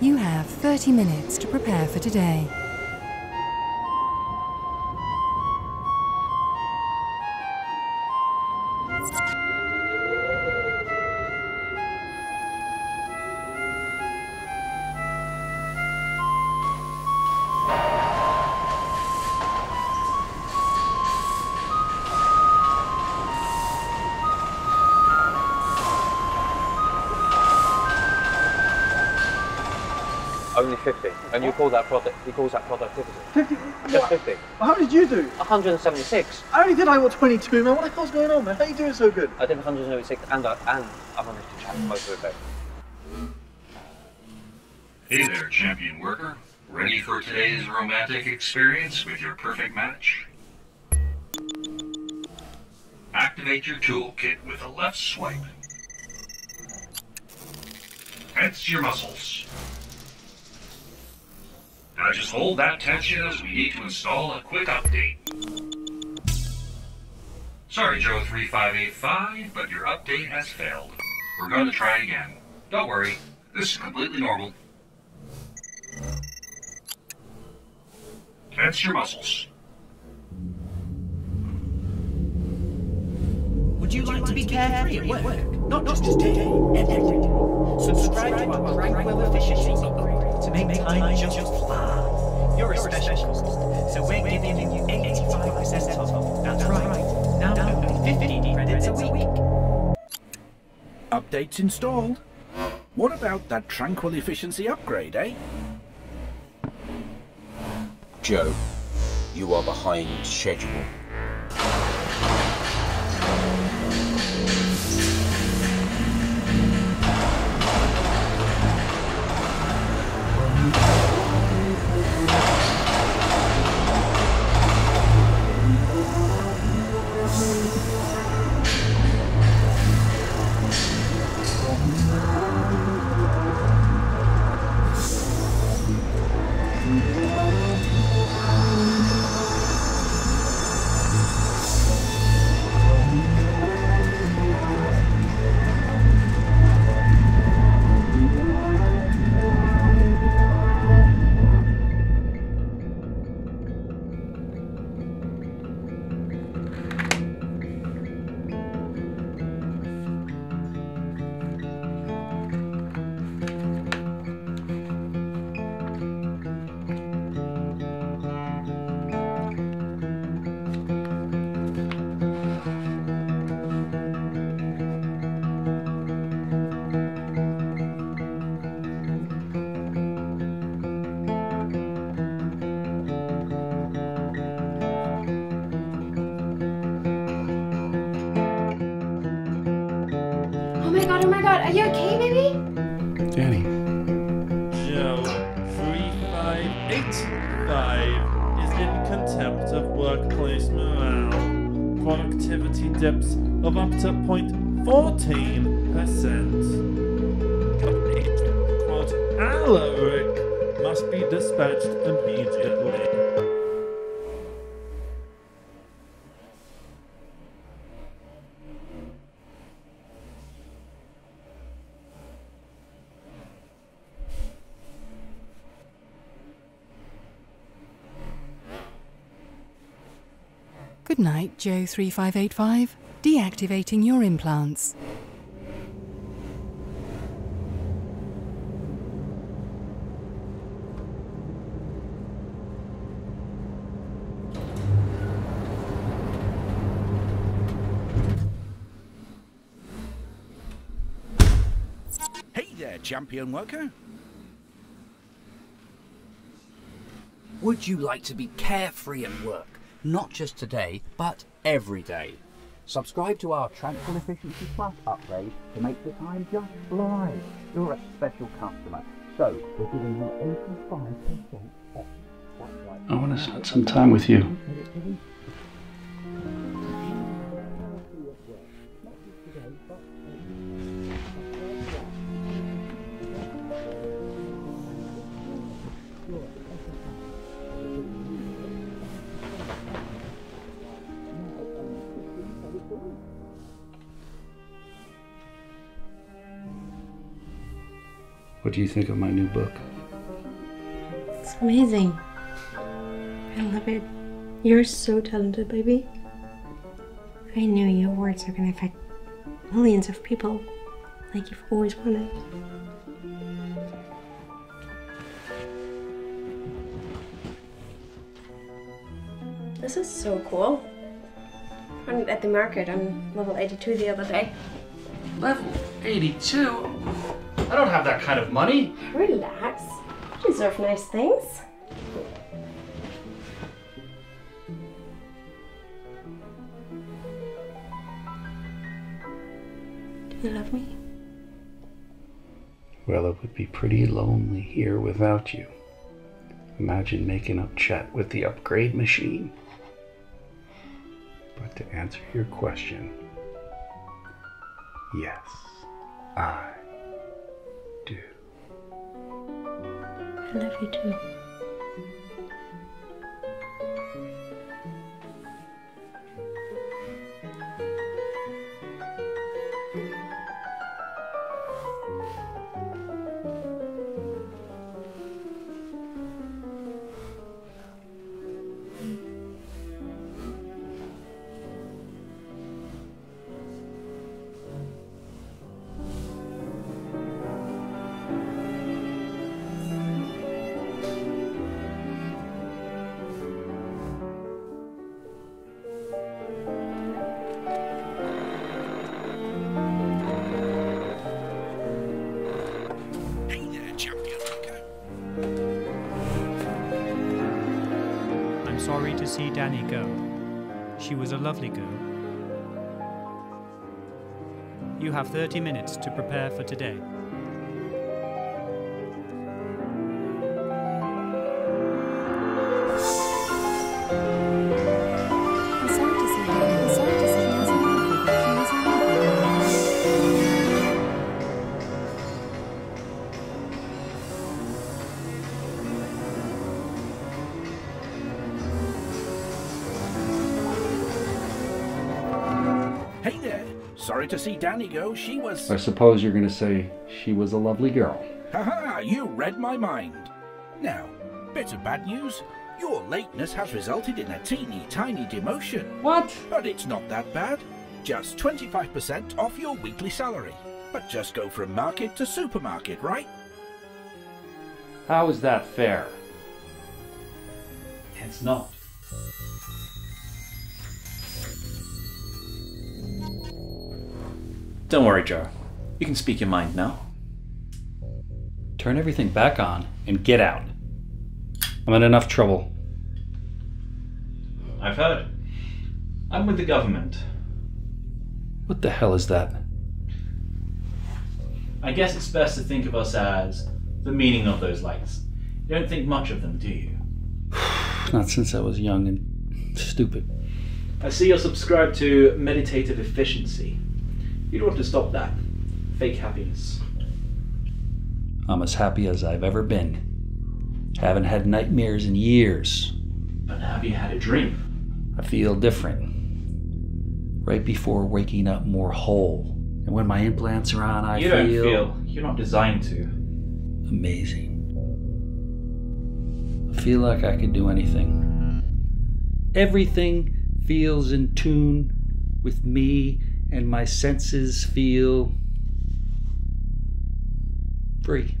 You have 30 minutes to prepare for today. And you call that product, he calls that productivity. 50? Just What? 50. How did you do? 176. I only did I got 22, man. What the hell's going on, man? How you doing so good? I did 176 and I, and I managed to chat most of it. Hey there, champion worker. Ready for today's romantic experience with your perfect match? Activate your toolkit with a left swipe. Tense your muscles. Now just hold that tension as we need to install a quick update. Sorry, Joe3585, but your update has failed. We're going to try again. Don't worry, this is completely normal. Tense your muscles. Would you like to be carefree at work? Not just today, every day. Subscribe to our Tranquil Efficiency upgrade to make time just fly. You're a special customer, so we're giving you 85% off. That's right. Now only 50 credits a week. Updates installed. What about that Tranquil Efficiency upgrade, eh? Joe, you are behind schedule. Oh my god, oh my god, are you okay, baby? Danny. Joe 3585 is in contempt of workplace morale. Productivity dips of up to 0.14%. Quote, Alaric must be dispatched immediately. Good night, Joe 3585. Deactivating your implants. Hey there, champion worker. Would you like to be carefree at work? Not just today, but every day. Subscribe to our Tranquil Efficiency Plus upgrade to make the time just fly. You're a special customer, so we're giving you 85% off. I want to spend some time with you. What do you think of my new book? It's amazing. I love it. You're so talented, baby. I knew your words are gonna affect millions of people like you've always wanted. This is so cool. I found it at the market on level 82 the other day. Level 82? I don't have that kind of money. Relax. You deserve nice things. Do you love me? Well, it would be pretty lonely here without you. Imagine making up chat with the upgrade machine. But to answer your question, yes, I love you too. See Danny go. She was a lovely girl. You have 30 minutes to prepare for today. Hey there. Sorry to see Danny go. She was. I suppose you're going to say she was a lovely girl. Haha, you read my mind. Now, bit of bad news. Your lateness has resulted in a teeny tiny demotion. What? But it's not that bad. Just 25% off your weekly salary. But just go from market to supermarket, right? How is that fair? It's not. Don't worry, Joe. You can speak your mind now. Turn everything back on and get out. I'm in enough trouble. I've heard. I'm with the government. What the hell is that? I guess it's best to think of us as the meaning of those lights. You don't think much of them, do you? Not since I was young and stupid. I see you're subscribed to meditative efficiency. You'd want to stop that. Fake happiness. I'm as happy as I've ever been. Haven't had nightmares in years. But have you had a dream? I feel different. Right before waking up, more whole. And when my implants are on, I you feel. don't feel. You're not designed to. Amazing. I feel like I could do anything. Everything feels in tune with me, and my senses feel free.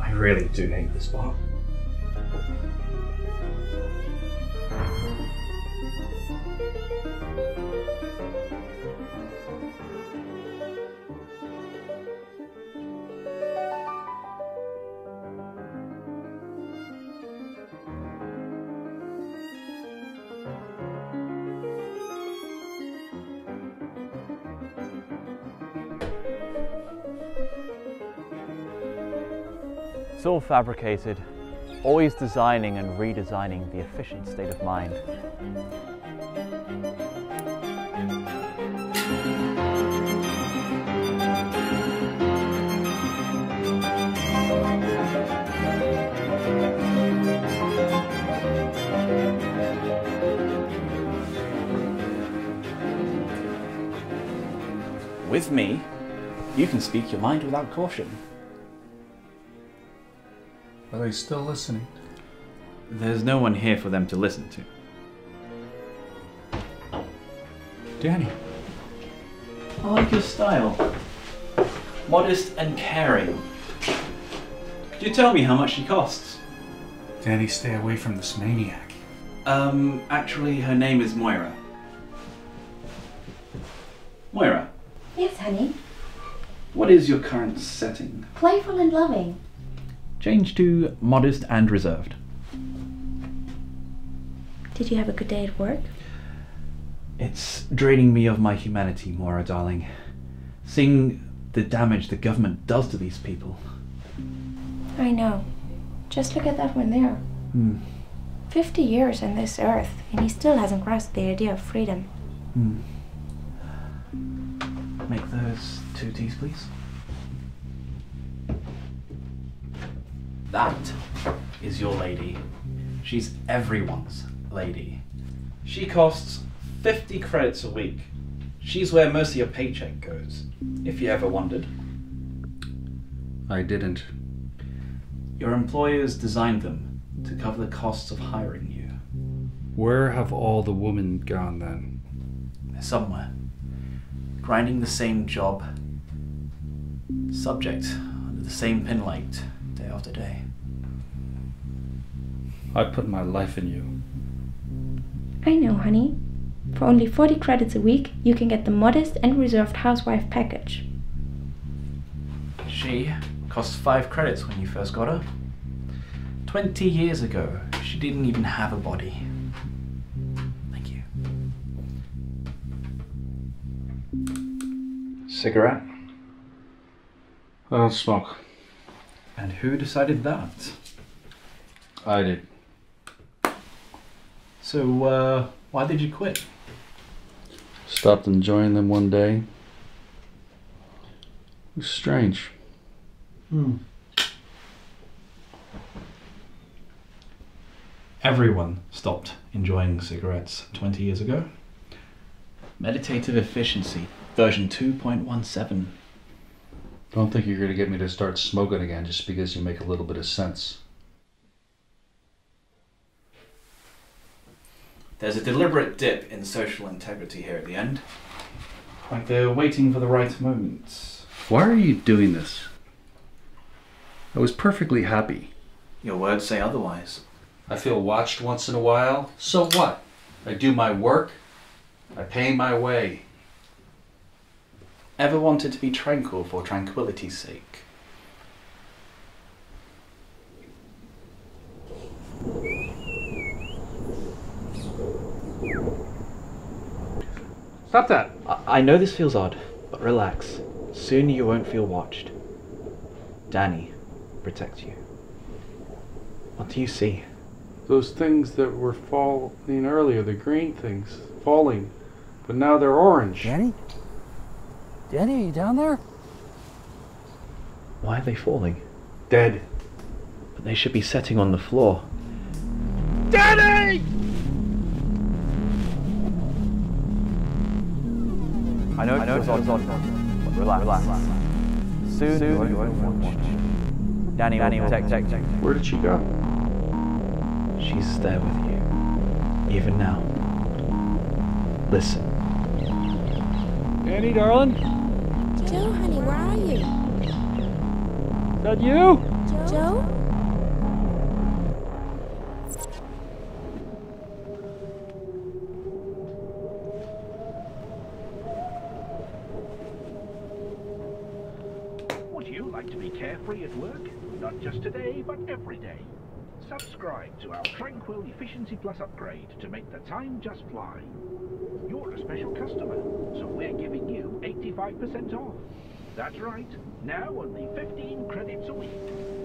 I really do hate this part. It's all fabricated, always designing and redesigning the efficient state of mind. With me, you can speak your mind without caution. Are they still listening? There's no one here for them to listen to. Danny. I like your style. Modest and caring. Could you tell me how much she costs? Danny, stay away from this maniac. Um, actually, her name is Moira. Moira, Yes, honey. what is your current setting? Playful and loving. Change to modest and reserved. Did you have a good day at work? It's draining me of my humanity, Moira, darling. Seeing the damage the government does to these people. I know. Just look at that one there. Hmm. 50 years on this earth, and he still hasn't grasped the idea of freedom. Hmm. Make those two teas, please. That is your lady. She's everyone's lady. She costs 50 credits a week. She's where most of your paycheck goes, if you ever wondered. I didn't. Your employers designed them to cover the costs of hiring you. Where have all the women gone then? They're somewhere, grinding the same job, subject under the same pin light, day after day. I put my life in you. I know, honey. For only 40 credits a week, you can get the modest and reserved housewife package. She cost five credits when you first got her. Twenty years ago, she didn't even have a body. Thank you. Cigarette? I don't smoke. And who decided that? I did. So, uh, why did you quit? Stopped enjoying them one day. It was strange. Hmm. Everyone stopped enjoying cigarettes 20 years ago. Meditative efficiency, version 2.17. Don't think you're gonna get me to start smoking again just because you make a little bit of sense. There's a deliberate dip in social integrity here at the end. Like they're waiting for the right moment. Why are you doing this? I was perfectly happy. Your words say otherwise. I feel watched once in a while. So what? I do my work. I pay my way. Ever wanted to be tranquil for tranquility's sake? Stop that! I, I know this feels odd, but relax. Soon you won't feel watched. Danny protects you. What do you see? Those things that were falling earlier, the green things, falling, but now they're orange. Danny? Danny, are you down there? Why are they falling? Dead. But they should be setting on the floor. Danny! I know, I know it's odd, odd, but relax. relax. Soon, Soon you won't, you won't watch. Danny, Danny will protect, protect, protect. Where did she go? She's there with you, even now. Listen. Danny, darling? Joe, honey, where are you? Is that you? Joe? Would you like to be carefree at work? Not just today, but every day. Subscribe to our Tranquil Efficiency Plus upgrade to make the time just fly. You're a special customer, so we're giving you 85% off. That's right, now only 15 credits a week.